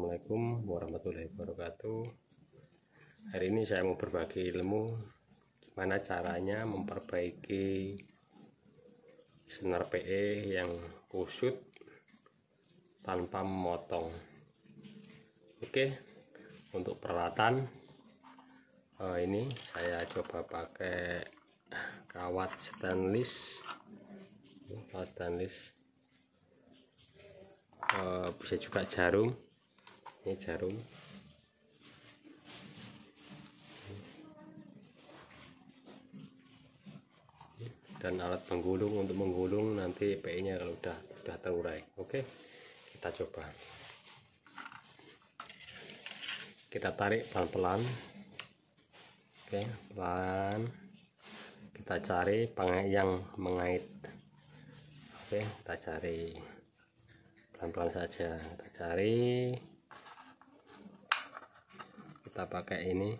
Assalamualaikum warahmatullahi wabarakatuh. Hari ini saya mau berbagi ilmu Gimana caranya memperbaiki Senar PE yang kusut Tanpa memotong. Oke Untuk peralatan eh, Ini saya coba pakai Kawat stainless. Kawat stainless. Uh, bisa juga jarum ini jarum. Dan alat penggulung untuk menggulung nanti PE nya kalau udah udah terurai. Oke kita coba. Kita tarik pelan-pelan. Oke pelan. Kita cari pengait yang mengait. Oke kita cari. Pelan-pelan saja. Kita cari kita pakai ini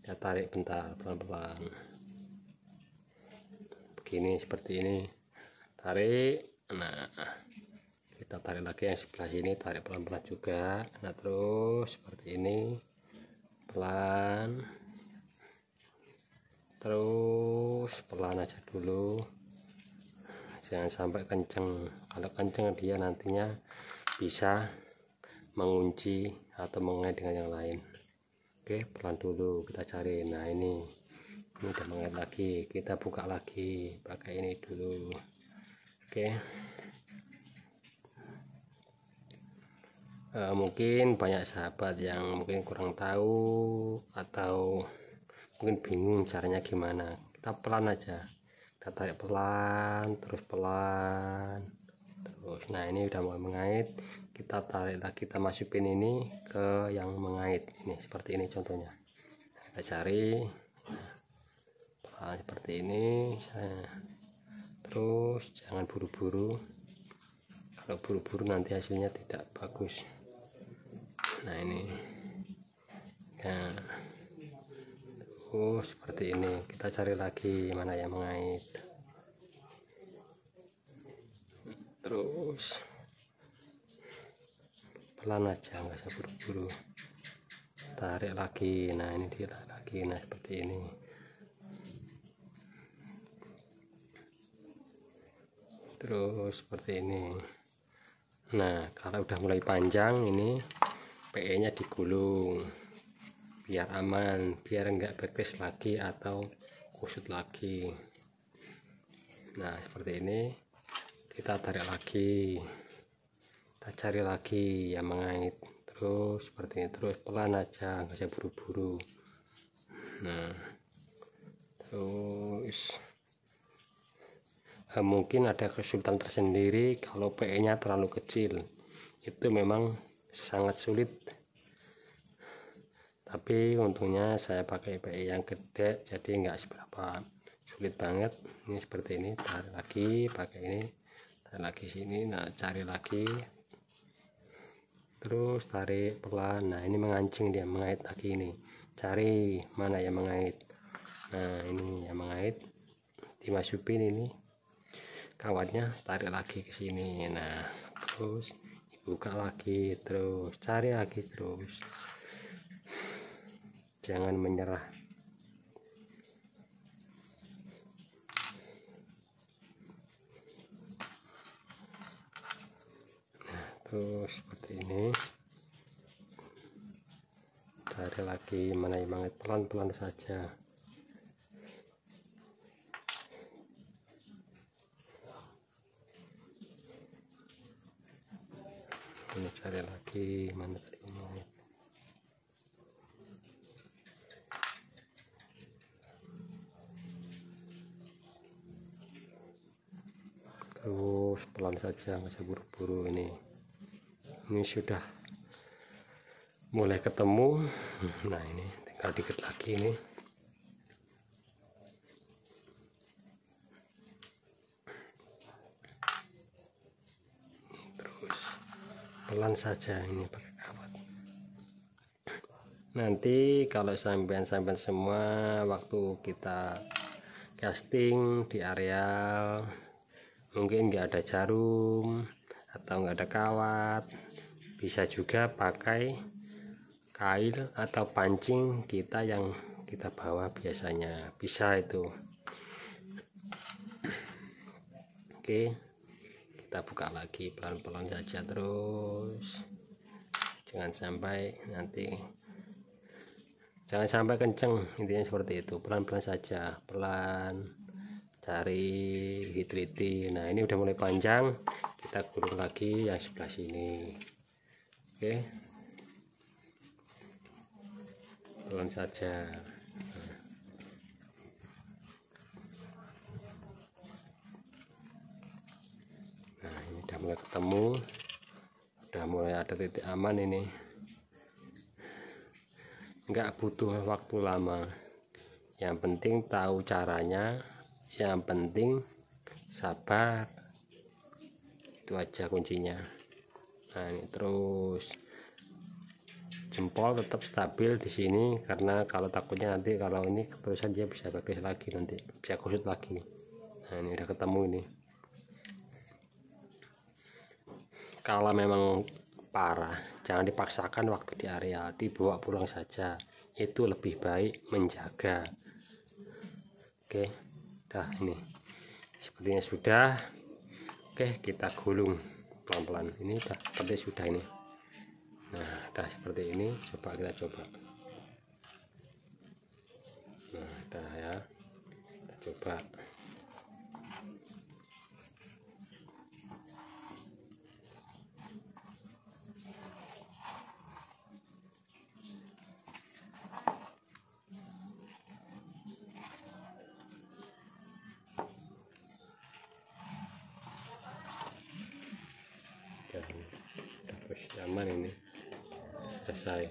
kita tarik bentar pelan-pelan. Begini seperti ini. Tarik. Nah kita tarik lagi yang sebelah sini tarik pelan-pelan juga. Nah terus seperti ini. Pelan. Terus pelan aja dulu. Jangan sampai kenceng. Kalau kenceng dia nantinya bisa mengunci atau mengait dengan yang lain oke pelan dulu kita cari. Nah ini ini udah mengait lagi. Kita buka lagi. Pakai ini dulu. Oke. E, mungkin banyak sahabat yang mungkin kurang tahu atau mungkin bingung caranya gimana. Kita pelan aja. Kita tarik pelan terus pelan. Terus. Nah ini udah mulai mengait kita tarik lagi kita masukin ini ke yang mengait ini seperti ini contohnya. Kita cari nah, seperti ini saya terus jangan buru-buru. Kalau buru-buru nanti hasilnya tidak bagus. Nah ini. Nah oh seperti ini kita cari lagi mana yang mengait. Terus pelan aja nggak usah buru-buru. Tarik lagi nah ini dia lagi nah seperti ini. Terus seperti ini. Nah kalau udah mulai panjang ini PE nya digulung. Biar aman biar enggak bekes lagi atau kusut lagi. Nah seperti ini. Kita tarik lagi kita cari lagi yang mengait. Terus seperti ini. Terus pelan aja. Nggak usah buru-buru. Nah. Terus. Eh, mungkin ada kesulitan tersendiri kalau PE nya terlalu kecil. Itu memang sangat sulit. Tapi untungnya saya pakai PE yang gede jadi enggak seberapa sulit banget. Ini seperti ini. Tarik lagi pakai ini. Tarik lagi sini. Nah cari lagi terus tarik pelan nah ini mengancing dia mengait lagi ini. Cari mana yang mengait. Nah ini yang mengait. Dimasukin ini. Kawatnya tarik lagi ke sini. Nah terus buka lagi. Terus cari lagi terus. Jangan menyerah nah, terus seperti ini. Cari lagi mana yang pelan-pelan saja. Ini cari lagi mana tadi mangit terus pelan saja nggak usah buru-buru ini ini sudah mulai ketemu. Nah ini tinggal dikit lagi ini. Terus pelan saja ini pakai kawat. Nanti kalau sampean-sampean semua waktu kita casting di areal mungkin nggak ada jarum atau nggak ada kawat bisa juga pakai kail atau pancing kita yang kita bawa biasanya. Bisa itu. Oke kita buka lagi pelan-pelan saja terus. Jangan sampai nanti jangan sampai kenceng. Intinya seperti itu. Pelan-pelan saja. Pelan. Cari hit nah ini udah mulai panjang. Kita kurung lagi yang sebelah sini oke. Pelan saja. Nah ini udah mulai ketemu. Udah mulai ada titik aman ini. Nggak butuh waktu lama. Yang penting tahu caranya. Yang penting sabar. Itu aja kuncinya nah ini terus. Jempol tetap stabil di sini karena kalau takutnya nanti kalau ini terusan dia bisa bagus lagi nanti bisa kusut lagi. Nah ini udah ketemu ini. Kalau memang parah jangan dipaksakan waktu di area dibawa pulang saja. Itu lebih baik menjaga. Oke dah ini. Sepertinya sudah. Oke kita gulung pelan-pelan. Ini dah seperti sudah ini. Nah dah seperti ini. Coba kita coba. Nah dah ya. Kita coba aman ini. Selesai.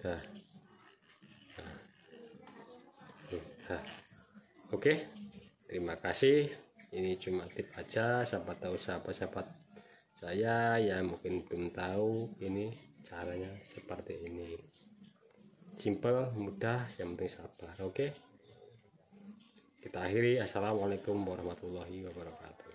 Dah. Nah. oke. Terima kasih. Ini cuma tip aja. Siapa tahu sahabat-sahabat saya yang mungkin belum tahu ini caranya seperti ini. Simple mudah yang penting sabar oke? Kita akhiri. Assalamualaikum warahmatullahi wabarakatuh